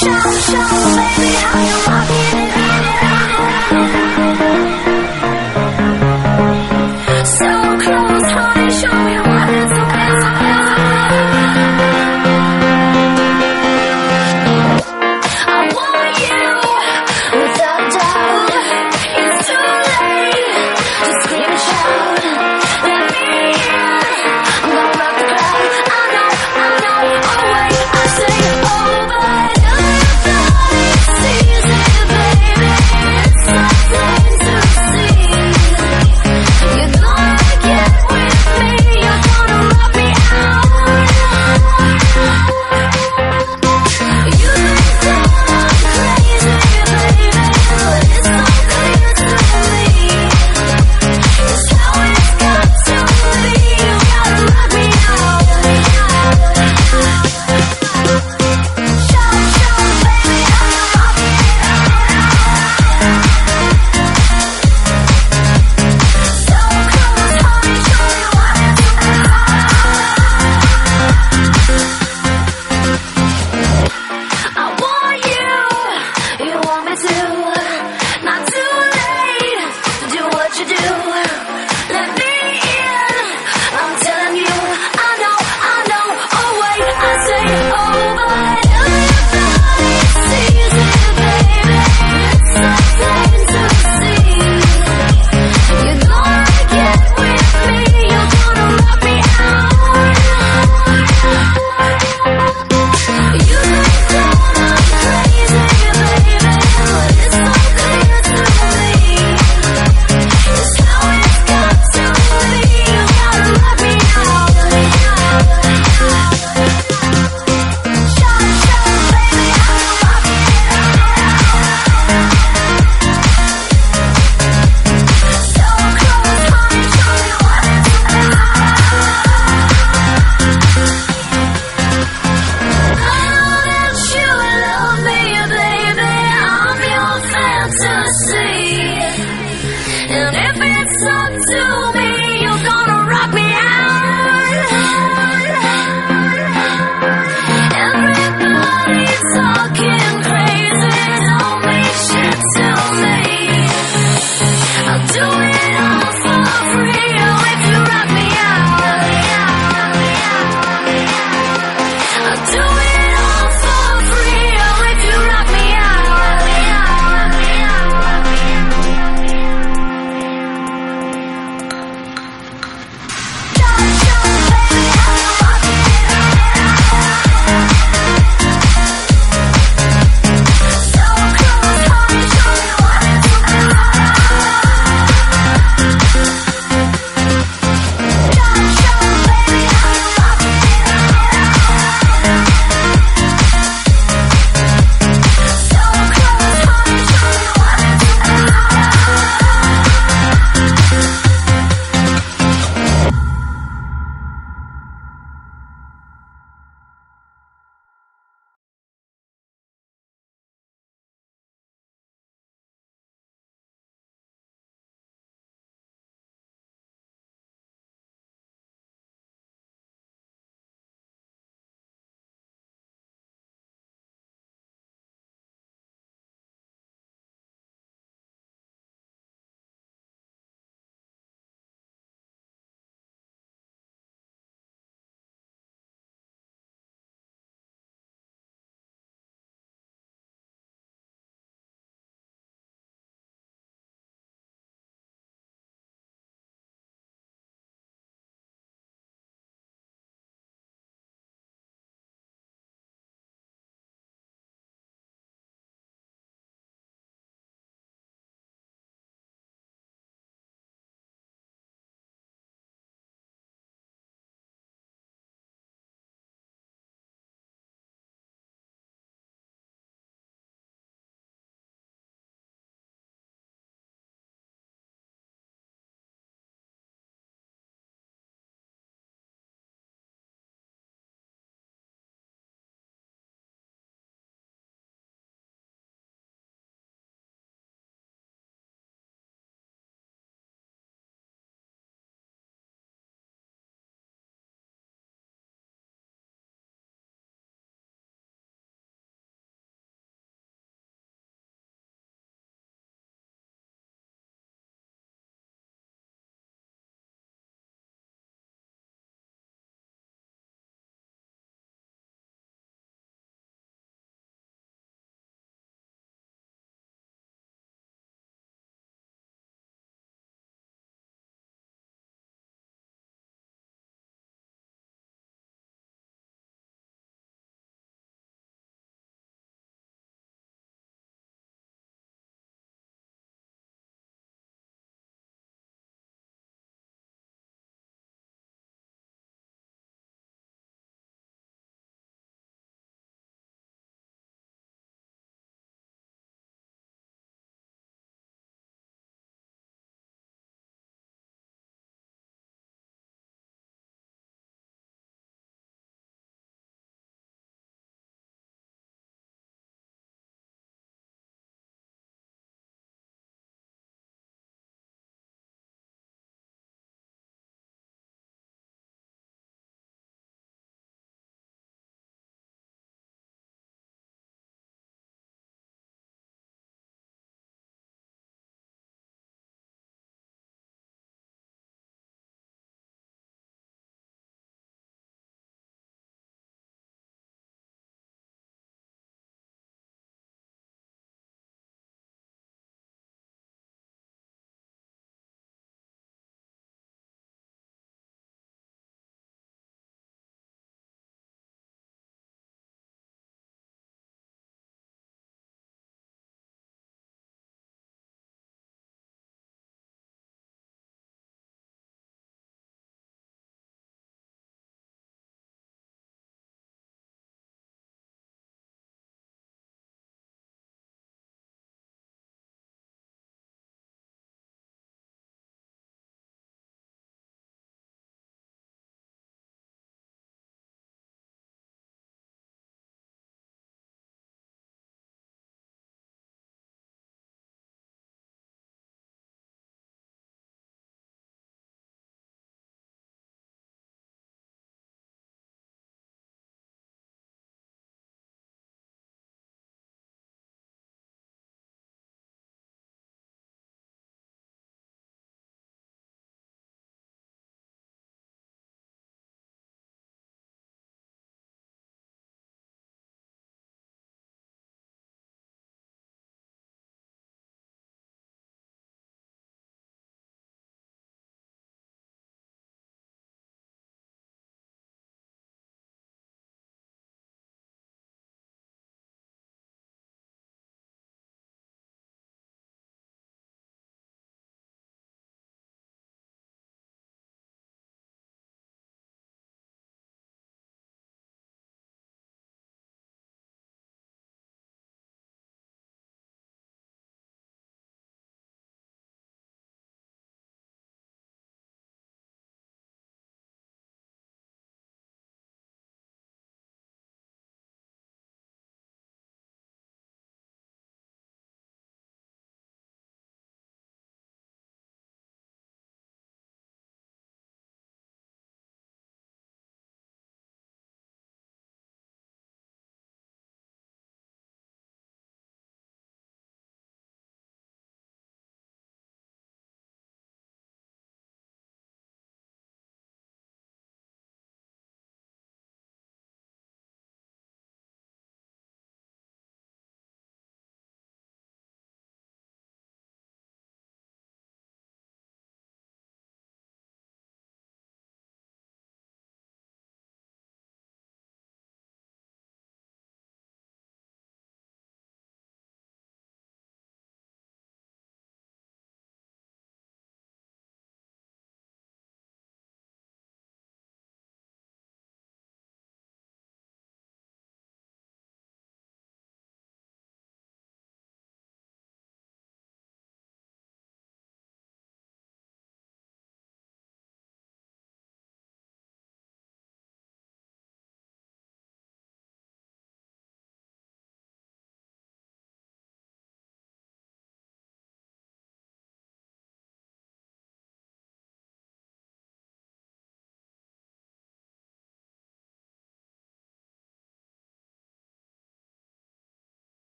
show, show, baby, how you rock it,